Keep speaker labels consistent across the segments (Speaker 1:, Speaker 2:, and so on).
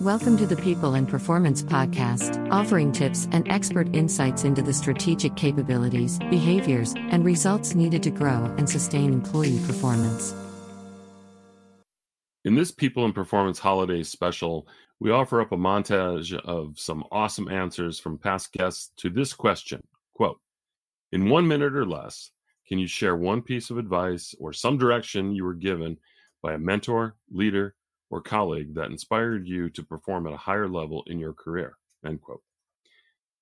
Speaker 1: Welcome to the People and Performance Podcast, offering tips and expert insights into the strategic capabilities, behaviors, and results needed to grow and sustain employee performance.
Speaker 2: In this People and Performance Holiday special, we offer up a montage of some awesome answers from past guests to this question quote, In one minute or less, can you share one piece of advice or some direction you were given by a mentor, leader, or colleague that inspired you to perform at a higher level in your career? End quote.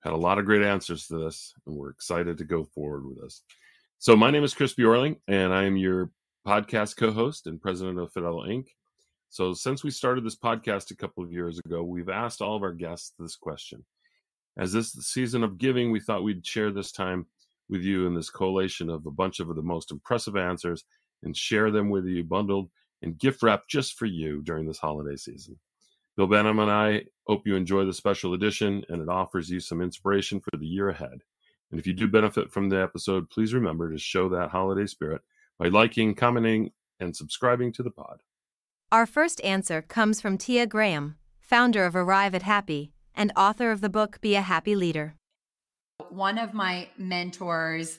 Speaker 2: Had a lot of great answers to this, and we're excited to go forward with this. So, my name is Chris Bjorling, and I am your podcast co host and president of Fidello Inc. So, since we started this podcast a couple of years ago, we've asked all of our guests this question. As this season of giving, we thought we'd share this time with you in this collation of a bunch of the most impressive answers and share them with you bundled and gift wrap just for you during this holiday season. Bill Banham and I hope you enjoy the special edition and it offers you some inspiration for the year ahead. And if you do benefit from the episode, please remember to show that holiday spirit by liking, commenting, and subscribing to the pod.
Speaker 3: Our first answer comes from Tia Graham, founder of Arrive at Happy and author of the book Be a Happy Leader.
Speaker 4: One of my mentors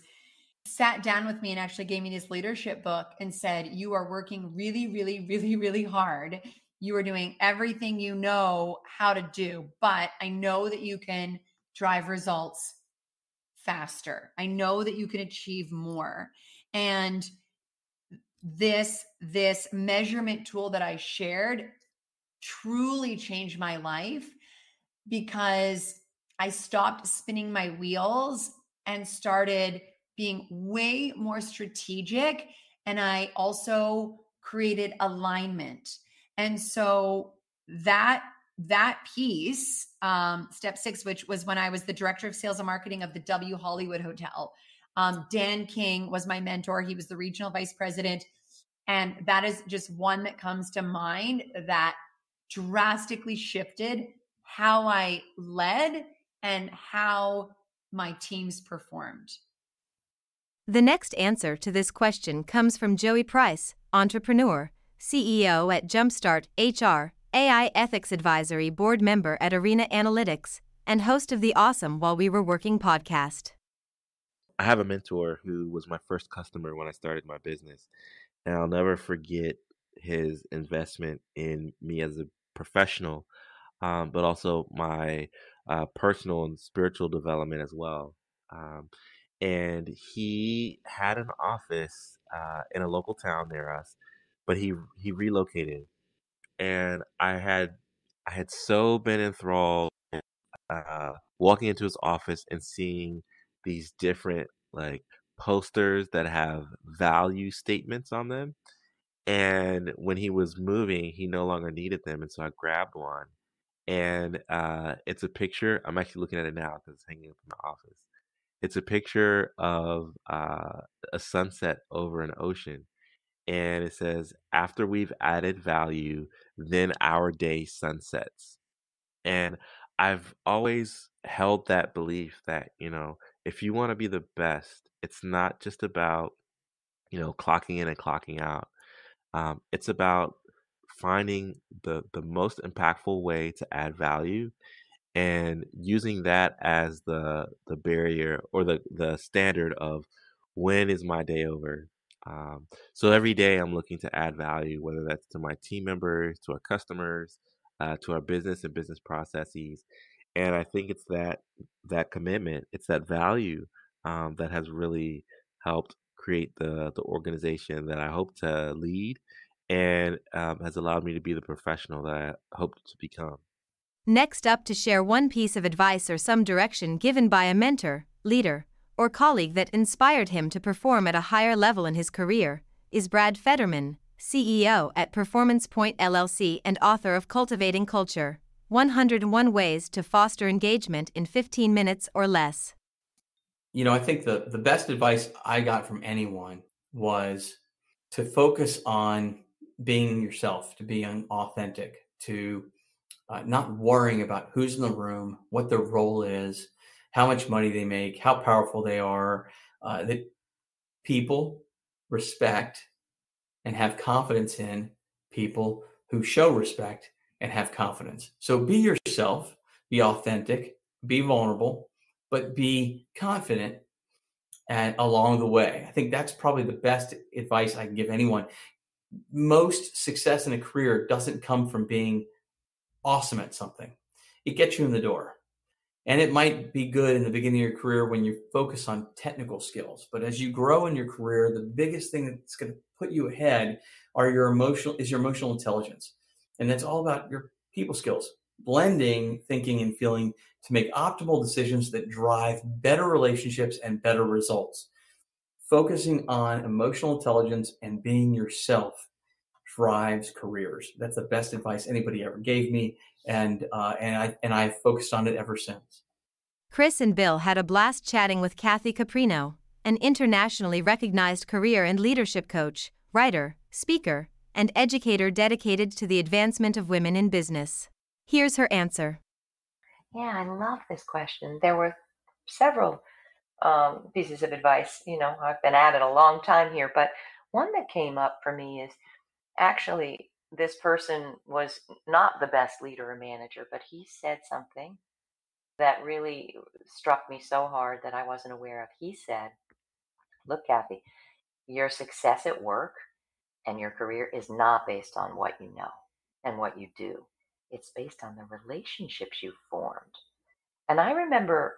Speaker 4: sat down with me and actually gave me this leadership book and said, You are working really, really, really, really hard. You are doing everything you know how to do, but I know that you can drive results faster. I know that you can achieve more. And this this measurement tool that I shared truly changed my life because I stopped spinning my wheels and started being way more strategic. And I also created alignment. And so that that piece, um, step six, which was when I was the director of sales and marketing of the W Hollywood Hotel. Um, Dan King was my mentor. He was the regional vice president. And that is just one that comes to mind that drastically shifted how I led and how my teams performed.
Speaker 3: The next answer to this question comes from Joey Price, entrepreneur, CEO at Jumpstart HR, AI Ethics Advisory Board member at Arena Analytics, and host of the Awesome While We Were Working podcast.
Speaker 5: I have a mentor who was my first customer when I started my business, and I'll never forget his investment in me as a professional, um, but also my uh, personal and spiritual development as well. Um, and he had an office uh, in a local town near us, but he he relocated, and I had I had so been enthralled uh, walking into his office and seeing these different like posters that have value statements on them. And when he was moving, he no longer needed them, and so I grabbed one, and uh, it's a picture. I'm actually looking at it now because it's hanging up in my office it's a picture of uh, a sunset over an ocean. And it says, after we've added value, then our day sunsets. And I've always held that belief that, you know, if you want to be the best, it's not just about, you know, clocking in and clocking out. Um, it's about finding the the most impactful way to add value and using that as the the barrier or the the standard of when is my day over um, so every day i'm looking to add value whether that's to my team members to our customers uh, to our business and business processes and i think it's that that commitment it's that value um, that has really helped create the the organization that i hope to lead and um, has allowed me to be the professional that i hope to become
Speaker 3: Next up to share one piece of advice or some direction given by a mentor, leader, or colleague that inspired him to perform at a higher level in his career is Brad Federman, CEO at Performance Point LLC and author of Cultivating Culture 101 Ways to Foster Engagement in 15 Minutes or Less.
Speaker 6: You know, I think the, the best advice I got from anyone was to focus on being yourself, to being authentic, to uh, not worrying about who's in the room, what their role is, how much money they make, how powerful they are. Uh, that people respect and have confidence in people who show respect and have confidence. So be yourself, be authentic, be vulnerable, but be confident and along the way. I think that's probably the best advice I can give anyone. Most success in a career doesn't come from being awesome at something. It gets you in the door. And it might be good in the beginning of your career when you focus on technical skills. But as you grow in your career, the biggest thing that's going to put you ahead are your emotional is your emotional intelligence. And that's all about your people skills, blending thinking and feeling to make optimal decisions that drive better relationships and better results. Focusing on emotional intelligence and being yourself drives careers. That's the best advice anybody ever gave me, and uh, and I and I've focused on it ever since.
Speaker 3: Chris and Bill had a blast chatting with Kathy Caprino, an internationally recognized career and leadership coach, writer, speaker, and educator dedicated to the advancement of women in business. Here's her answer.
Speaker 7: Yeah, I love this question. There were several um, pieces of advice. You know, I've been at it a long time here, but one that came up for me is actually this person was not the best leader or manager, but he said something that really struck me so hard that I wasn't aware of. He said, Look, Kathy, your success at work and your career is not based on what you know and what you do. It's based on the relationships you've formed. And I remember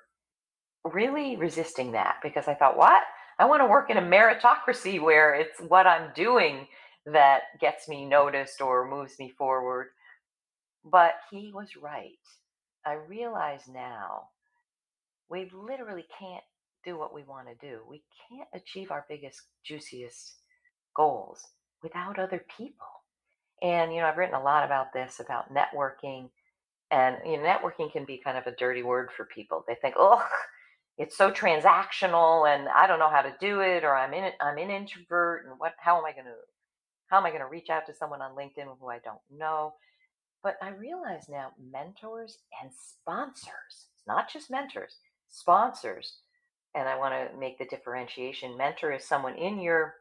Speaker 7: really resisting that because I thought, what? I want to work in a meritocracy where it's what I'm doing that gets me noticed or moves me forward. But he was right. I realize now we literally can't do what we want to do. We can't achieve our biggest, juiciest goals without other people. And, you know, I've written a lot about this, about networking. And, you know, networking can be kind of a dirty word for people. They think, oh, it's so transactional and I don't know how to do it, or I'm in it I'm an introvert and what how am I gonna how am I gonna reach out to someone on LinkedIn who I don't know? But I realize now mentors and sponsors, it's not just mentors, sponsors. And I want to make the differentiation. Mentor is someone in your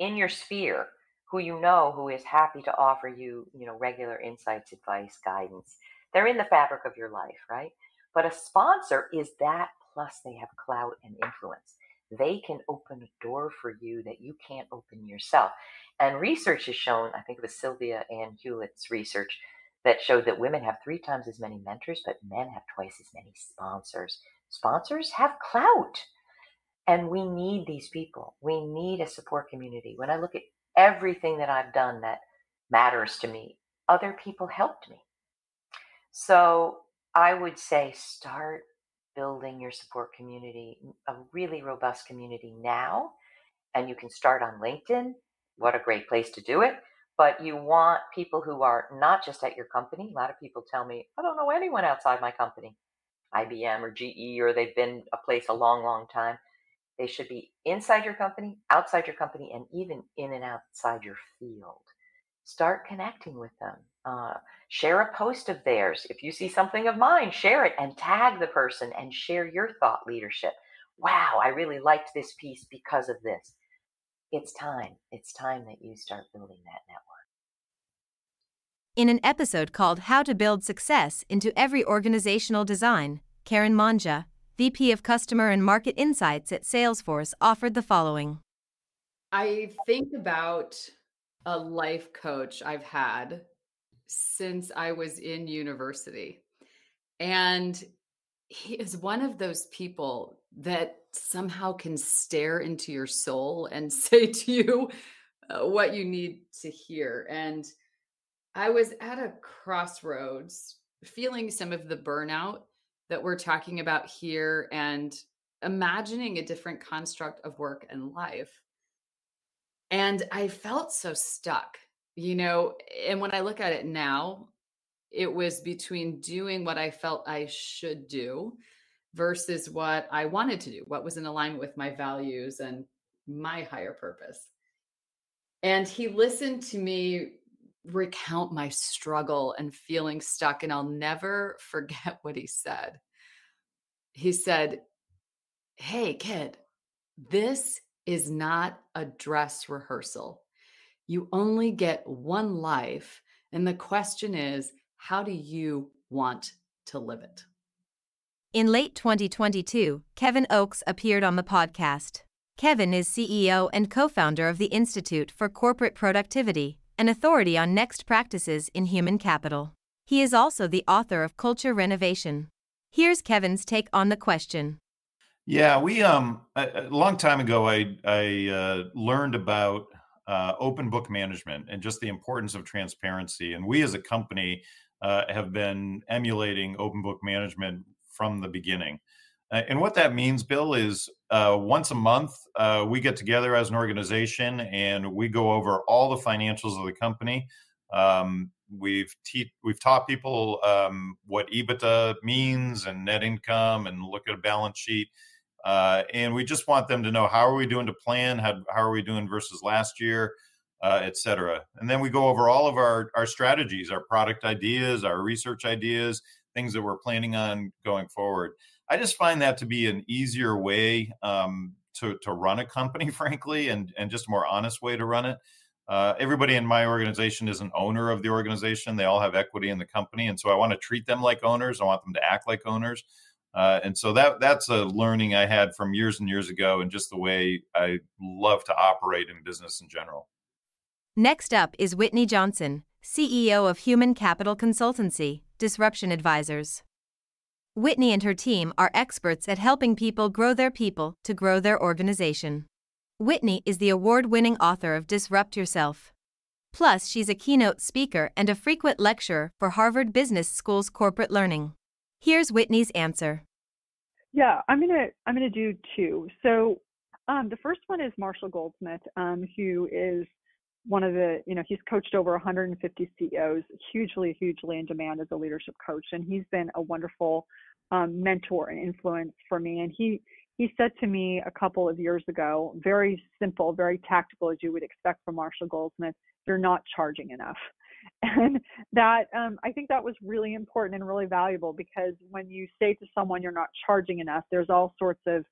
Speaker 7: in your sphere who you know who is happy to offer you, you know, regular insights, advice, guidance. They're in the fabric of your life, right? But a sponsor is that plus they have clout and influence. They can open a door for you that you can't open yourself. And research has shown, I think it was Sylvia Ann Hewlett's research, that showed that women have three times as many mentors, but men have twice as many sponsors. Sponsors have clout. And we need these people. We need a support community. When I look at everything that I've done that matters to me, other people helped me. So I would say start building your support community, a really robust community now. And you can start on LinkedIn. What a great place to do it. But you want people who are not just at your company. A lot of people tell me, I don't know anyone outside my company, IBM or GE, or they've been a place a long, long time. They should be inside your company, outside your company, and even in and outside your field. Start connecting with them. Uh, share a post of theirs. If you see something of mine, share it and tag the person and share your thought leadership. Wow, I really liked this piece because of this. It's time. It's time that you start building that network.
Speaker 3: In an episode called How to Build Success into Every Organizational Design, Karen Mangia, VP of Customer and Market Insights at Salesforce, offered the following
Speaker 8: I think about a life coach I've had since I was in university. And he is one of those people that somehow can stare into your soul and say to you uh, what you need to hear. And I was at a crossroads feeling some of the burnout that we're talking about here and imagining a different construct of work and life. And I felt so stuck, you know. And when I look at it now, it was between doing what I felt I should do versus what I wanted to do, what was in alignment with my values and my higher purpose. And he listened to me recount my struggle and feeling stuck. And I'll never forget what he said. He said, Hey, kid, this is not a dress rehearsal. You only get one life, And the question is, how do you want to live it?
Speaker 3: In late 2022, Kevin Oakes appeared on the podcast. Kevin is CEO and co founder of the Institute for Corporate Productivity, an authority on next practices in human capital. He is also the author of Culture Renovation. Here's Kevin's take on the question.
Speaker 9: Yeah, we um a, a long time ago I I uh, learned about uh, open book management and just the importance of transparency. And we as a company uh, have been emulating open book management from the beginning. Uh, and what that means, Bill, is uh, once a month uh, we get together as an organization and we go over all the financials of the company. Um, we've te- we've taught people um, what EBITDA means and net income, and look at a balance sheet. Uh, and we just want them to know how are we doing to plan, how, how are we doing versus last year, uh, et cetera. And then we go over all of our, our strategies, our product ideas, our research ideas, things that we're planning on going forward. I just find that to be an easier way um, to, to run a company, frankly, and, and just a more honest way to run it. Uh, everybody in my organization is an owner of the organization. They all have equity in the company. And so I want to treat them like owners. I want them to act like owners. Uh, and so that that's a learning I had from years and years ago, and just the way I love to operate in business in general.
Speaker 3: Next up is Whitney Johnson, CEO of Human Capital Consultancy, Disruption Advisors. Whitney and her team are experts at helping people grow their people to grow their organization. Whitney is the award winning author of Disrupt Yourself. Plus, she's a keynote speaker and a frequent lecturer for Harvard Business School's corporate learning. Here's Whitney's answer.
Speaker 10: Yeah, I'm gonna I'm gonna do two. So um, the first one is Marshall Goldsmith, um, who is one of the you know he's coached over 150 CEOs, hugely hugely in demand as a leadership coach, and he's been a wonderful um, mentor and influence for me. And he he said to me a couple of years ago, very simple, very tactical, as you would expect from Marshall Goldsmith, you're not charging enough. And that, um, I think that was really important and really valuable because when you say to someone you're not charging enough, there's all sorts of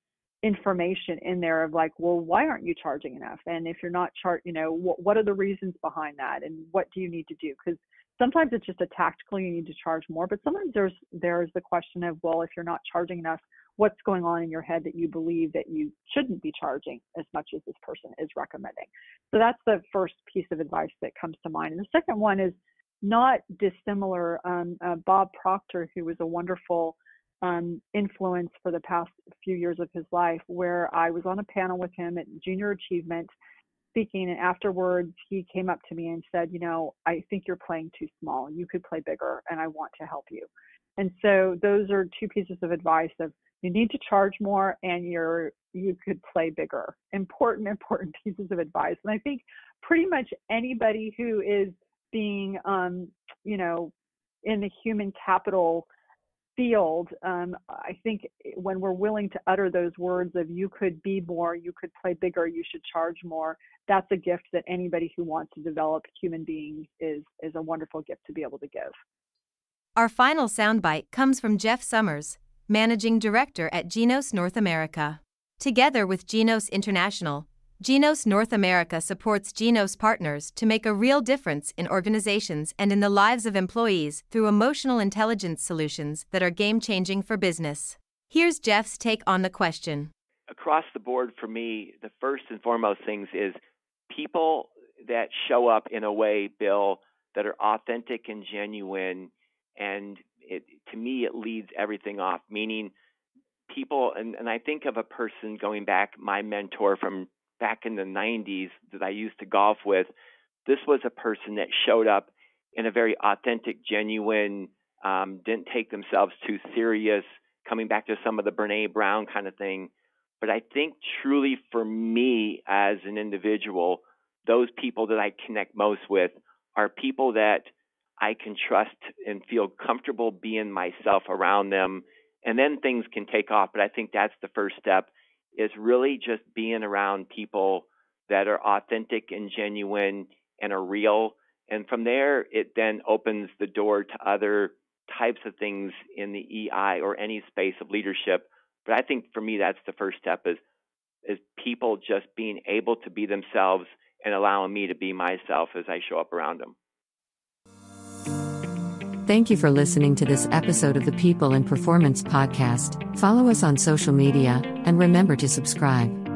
Speaker 10: information in there of like, well, why aren't you charging enough? And if you're not chart, you know, what, what are the reasons behind that? And what do you need to do? Because sometimes it's just a tactical, you need to charge more, but sometimes there's, there's the question of, well, if you're not charging enough, what's going on in your head that you believe that you shouldn't be charging as much as this person is recommending. So that's the first piece of advice that comes to mind. And the second one is not dissimilar. Um, uh, Bob Proctor, who was a wonderful um, influence for the past few years of his life, where I was on a panel with him at Junior Achievement speaking, and afterwards he came up to me and said, You know, I think you're playing too small. You could play bigger, and I want to help you. And so those are two pieces of advice of you need to charge more and you're you could play bigger. Important important pieces of advice. And i think pretty much anybody who is being um you know in the human capital field um i think when we're willing to utter those words of you could be more you could play bigger you should charge more that's a gift that anybody who wants to develop human beings is is a wonderful gift to be able to give.
Speaker 3: Our final soundbite comes from jeff summers Managing Director at Genos North America. Together with Genos International, Genos North America supports Genos partners to make a real difference in organizations and in the lives of employees through emotional intelligence solutions that are game changing for business. Here's Jeff's take on the question.
Speaker 11: Across the board, for me, the first and foremost things is people that show up in a way, Bill, that are authentic and genuine and it to me it leads everything off meaning people and, and i think of a person going back my mentor from back in the 90s that i used to golf with this was a person that showed up in a very authentic genuine um, didn't take themselves too serious coming back to some of the brene brown kind of thing. But i think truly for me as an individual those people that i connect most with are people that I can trust and feel comfortable being myself around them. And then things can take off. But I think that's the first step is really just being around people that are authentic and genuine and are real. And from there, it then opens the door to other types of things in the EI or any space of leadership. But I think for me, that's the first step is is people just being able to be themselves and allowing me to be myself as I show up around them.
Speaker 1: Thank you for listening to this episode of the People in Performance podcast. Follow us on social media and remember to subscribe.